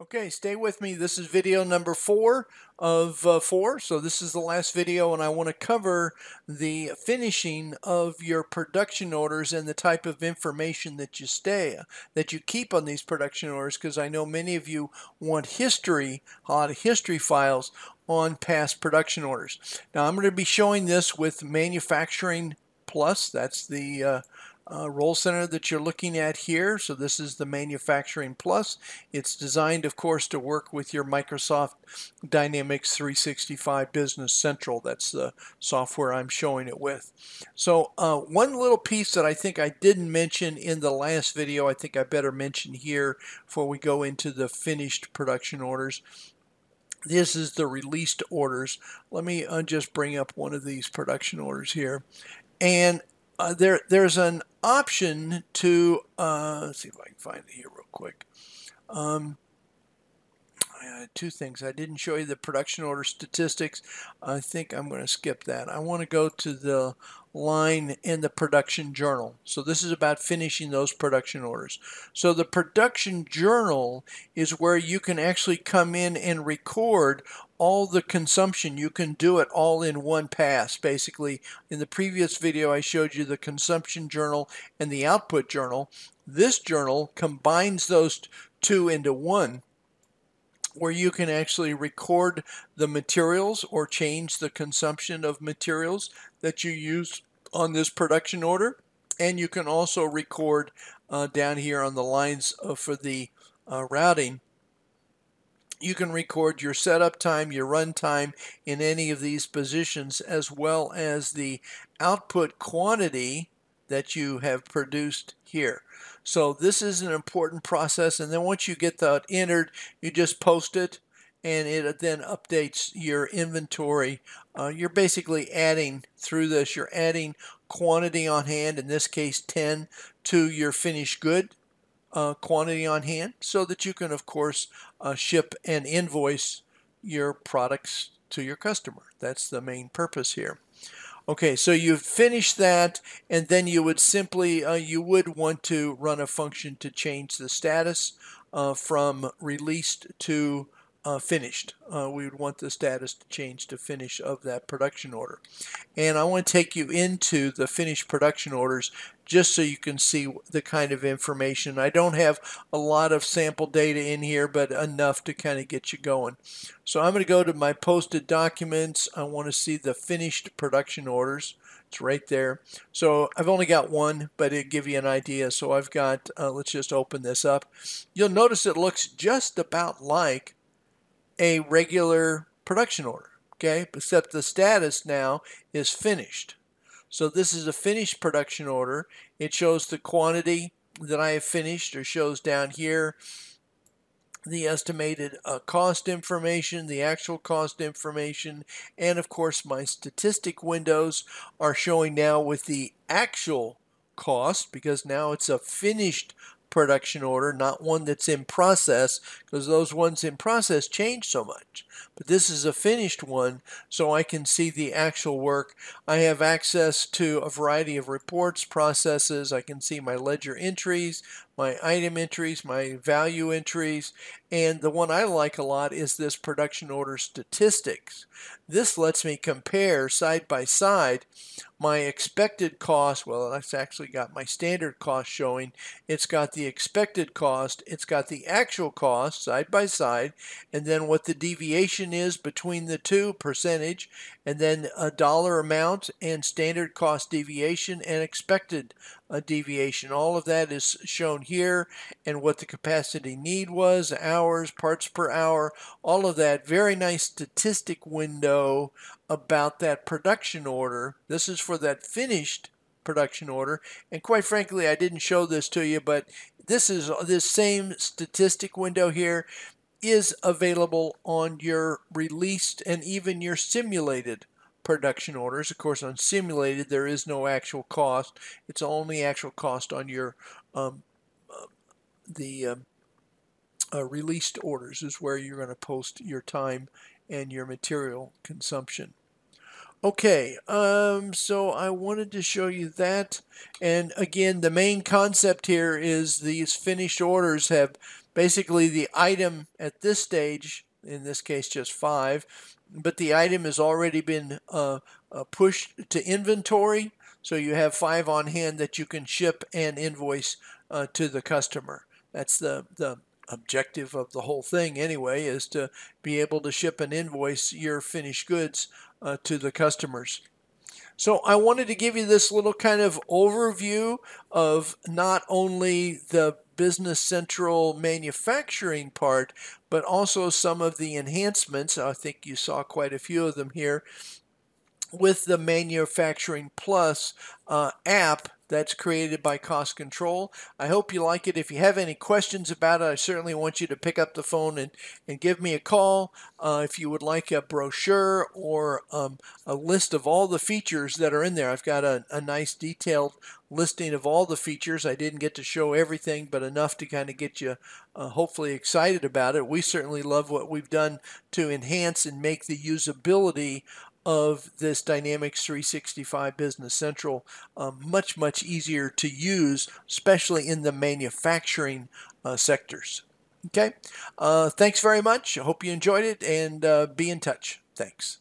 Okay, stay with me. This is video number four of uh, four. So this is the last video and I want to cover the finishing of your production orders and the type of information that you stay, that you keep on these production orders because I know many of you want history, a lot of history files on past production orders. Now I'm going to be showing this with Manufacturing Plus. That's the uh, uh, role center that you're looking at here. So this is the Manufacturing Plus. It's designed, of course, to work with your Microsoft Dynamics 365 Business Central. That's the software I'm showing it with. So uh, one little piece that I think I didn't mention in the last video, I think I better mention here before we go into the finished production orders. This is the released orders. Let me uh, just bring up one of these production orders here. And uh, there there's an option to uh, let's see if I can find it here real quick. Um, two things. I didn't show you the production order statistics. I think I'm going to skip that. I want to go to the line in the production journal. So this is about finishing those production orders. So the production journal is where you can actually come in and record all the consumption. You can do it all in one pass. Basically, in the previous video I showed you the consumption journal and the output journal. This journal combines those two into one where you can actually record the materials or change the consumption of materials that you use on this production order. And you can also record uh, down here on the lines for the uh, routing. You can record your setup time, your run time in any of these positions, as well as the output quantity that you have produced here. So this is an important process and then once you get that entered you just post it and it then updates your inventory. Uh, you're basically adding through this, you're adding quantity on hand, in this case 10, to your finished good uh, quantity on hand so that you can of course uh, ship and invoice your products to your customer. That's the main purpose here. Okay, so you've finished that, and then you would simply, uh, you would want to run a function to change the status uh, from released to uh, finished. Uh, we would want the status to change to finish of that production order. And I want to take you into the finished production orders just so you can see the kind of information. I don't have a lot of sample data in here, but enough to kind of get you going. So I'm going to go to my posted documents. I want to see the finished production orders. It's right there. So I've only got one, but it'll give you an idea. So I've got, uh, let's just open this up. You'll notice it looks just about like a regular production order, okay? Except the status now is finished. So this is a finished production order. It shows the quantity that I have finished or shows down here the estimated uh, cost information, the actual cost information, and of course my statistic windows are showing now with the actual cost because now it's a finished production order, not one that's in process, because those ones in process change so much. But this is a finished one, so I can see the actual work. I have access to a variety of reports, processes. I can see my ledger entries, my item entries, my value entries, and the one I like a lot is this production order statistics. This lets me compare side by side my expected cost. Well, it's actually got my standard cost showing. It's got the expected cost, it's got the actual cost side by side, and then what the deviation is between the two percentage, and then a dollar amount and standard cost deviation and expected uh, deviation. All of that is shown here and what the capacity need was, hours, parts per hour, all of that. Very nice statistic window about that production order. This is for that finished production order. And quite frankly, I didn't show this to you, but this is this same statistic window here is available on your released and even your simulated production orders. Of course, on simulated, there is no actual cost. It's only actual cost on your um, uh, the um, uh, released orders is where you're going to post your time and your material consumption. Okay, um, so I wanted to show you that. And again, the main concept here is these finished orders have basically the item at this stage, in this case just five, but the item has already been uh, uh, pushed to inventory. So you have five on hand that you can ship and invoice uh, to the customer. That's the, the objective of the whole thing anyway, is to be able to ship an invoice your finished goods uh, to the customers. So I wanted to give you this little kind of overview of not only the Business Central manufacturing part, but also some of the enhancements. I think you saw quite a few of them here with the Manufacturing Plus uh, app that's created by Cost Control. I hope you like it. If you have any questions about it, I certainly want you to pick up the phone and, and give me a call. Uh, if you would like a brochure or um, a list of all the features that are in there, I've got a, a nice detailed listing of all the features. I didn't get to show everything, but enough to kind of get you uh, hopefully excited about it. We certainly love what we've done to enhance and make the usability of this Dynamics 365 Business Central um, much, much easier to use, especially in the manufacturing uh, sectors. Okay, uh, thanks very much. I hope you enjoyed it and uh, be in touch. Thanks.